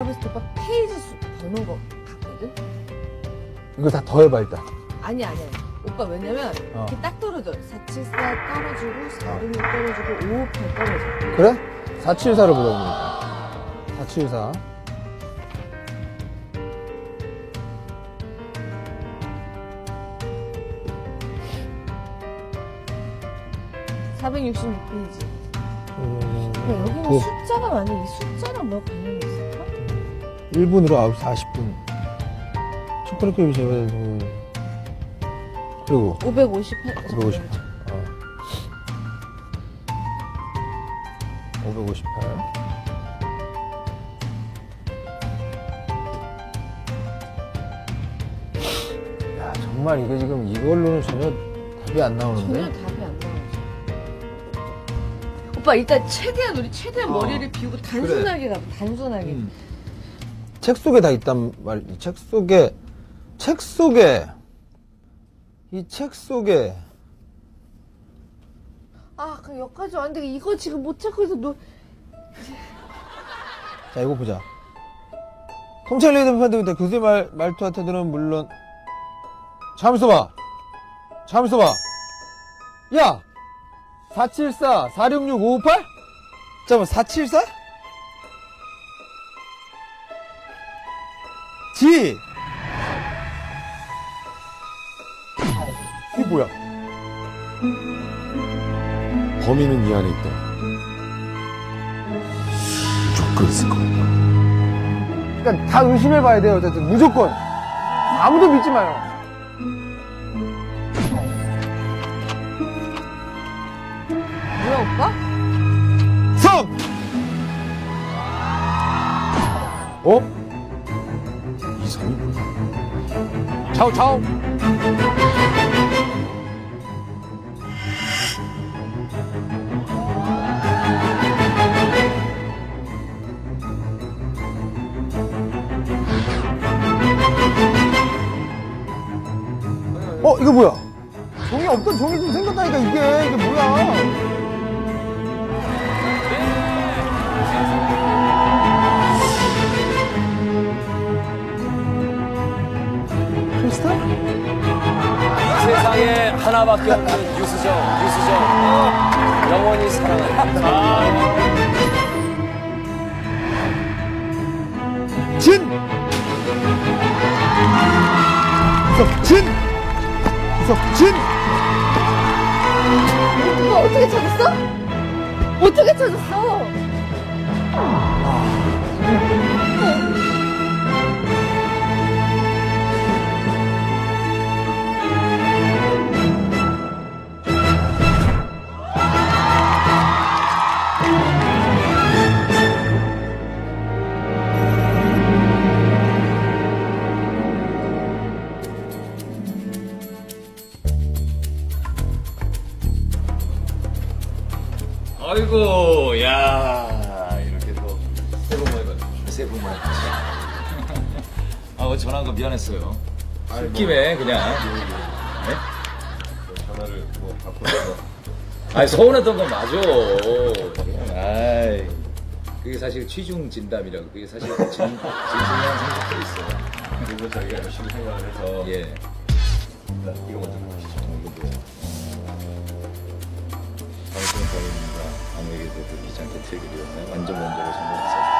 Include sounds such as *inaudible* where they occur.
그래서 오빠 페이지 수 버는 거 같거든? 이거 다 더해봐 일단. 아니, 아니, 아니. 오빠 왜냐면 어. 이렇게 딱 떨어져. 474 떨어지고, 466 떨어지고, 558 떨어져. 그래? 474로 보자, 474. 사 466페이지. 음, 여기는 그 숫자가 많이, 이 숫자랑 뭐 관련이 있을까? 1분으로 9시 40분. 초콜릿급이 제발, 그, 그리고 558. 558. 어. 558. 야, 정말 이게 지금 이걸로는 전혀 답이 안 나오는데? 전혀 답이 안 나오지. 오빠 일단 최대한 우리 최대한 어. 머리를 비우고 단순하게 가봐. 단순하게. 음. 책 속에 다 있단 말, 이 책 속에, 책 속에, 이 책 속에, 아, 그 여기까지 왔는데 이거 지금 못 찾고 있어. 너 *laughs* 자, 이거 보자. 통찰 리더 판정인데 교수의 말, 말투와 태도는 물론, 잠시 봐. 잠시 봐. 야! 474, 466, 558? 잠깐만, 474? 지! 이게 뭐야? 범인은 이 안에 있다. 무조건 있을 거야. 그러니까 다 의심해봐야 돼요, 어쨌든. 무조건. 아무도 믿지 마요. 뭐야 오빠? 성! 어? 이 섬이 뭐야? 차오, 차오. 어, 이거 뭐야? 종이 없던 종이 좀 생겼다니까, 이게. 하나밖에 없는 유수정, 유수정. 영원히 사랑한다. 진! 이석진! 이석진! 오빠 어떻게 찾았어? 어떻게 찾았어? 아이고, 야 이렇게 또 새해 복 많이 받으십시오. 새해 복 많이 받으십시오. 아, 어제 전화한 거 미안했어요. 김에 그냥. 네? 전화를 뭐 바꿔서. 아니, 서운했던 건 맞아. 아이. 그게 사실 취중 진담이라고. 그게 사실 진, 진중한 생각도 있어요. 그리고 자기가 열심히 생각을 해서. 예. 일단 이거 먼저 보시죠. 이거 뭐야? 방송 범입니다. 아무에게도 들키지 않게 틀기로 완전 원조로 성공했어요.